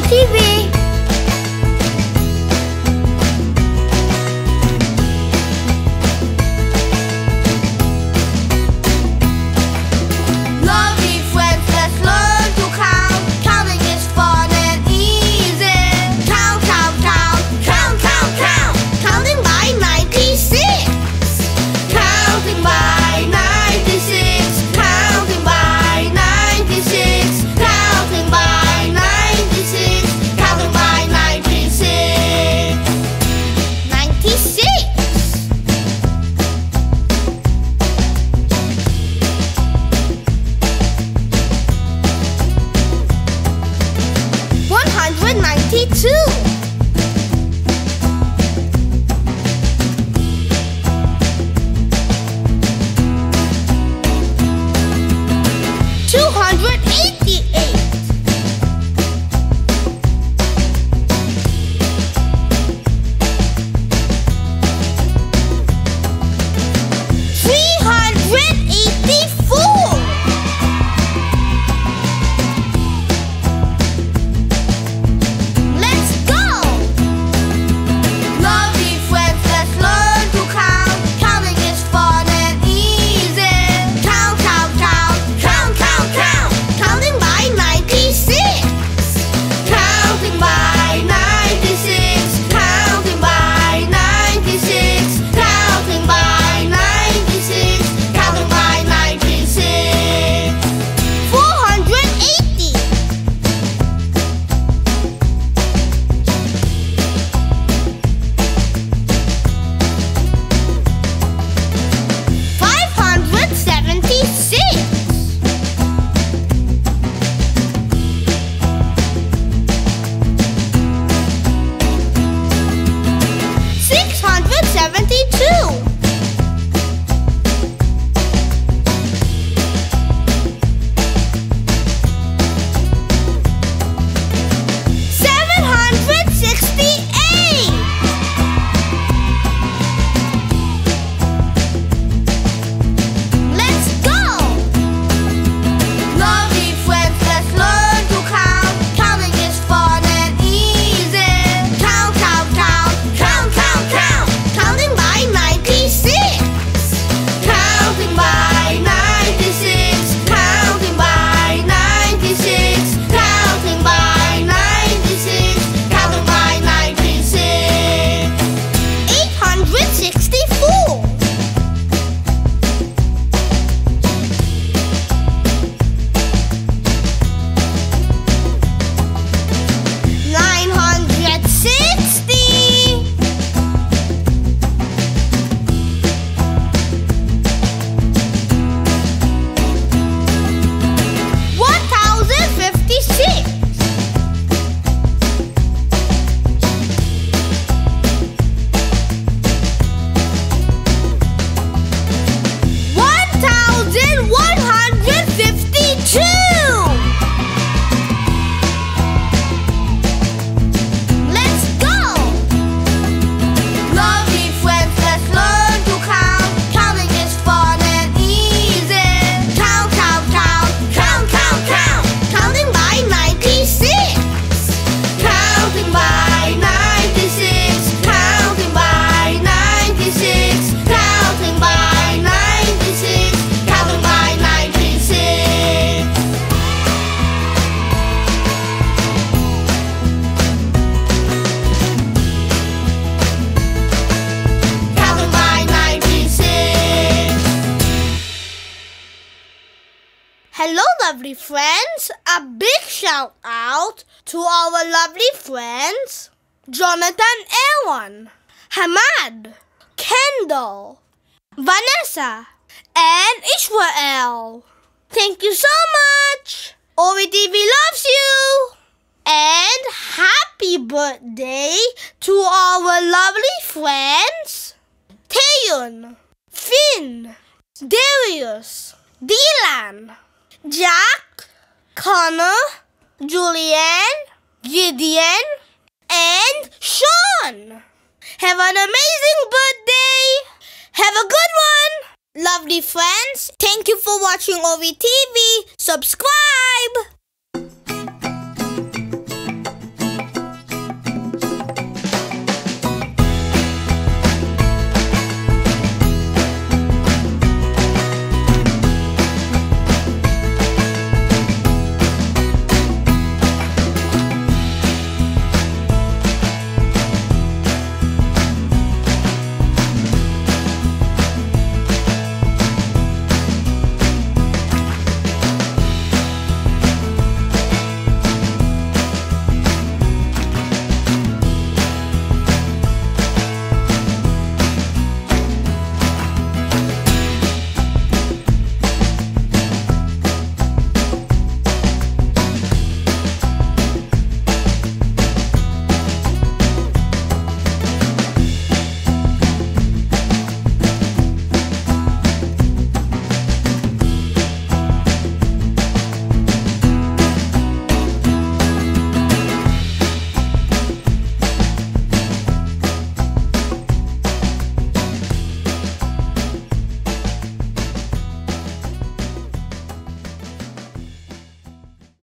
পৃথিবী Ninety-two. lovely friends. A big shout out to our lovely friends Jonathan Aaron, Hamad, Kendall, Vanessa, and Israel. Thank you so much. Owie TV loves you. And happy birthday to our lovely friends Tayon, Finn, Darius, Dylan. Jack, Connor, Julianne, Gideon, and Sean. Have an amazing birthday. Have a good one. Lovely friends, thank you for watching Owie TV. Subscribe.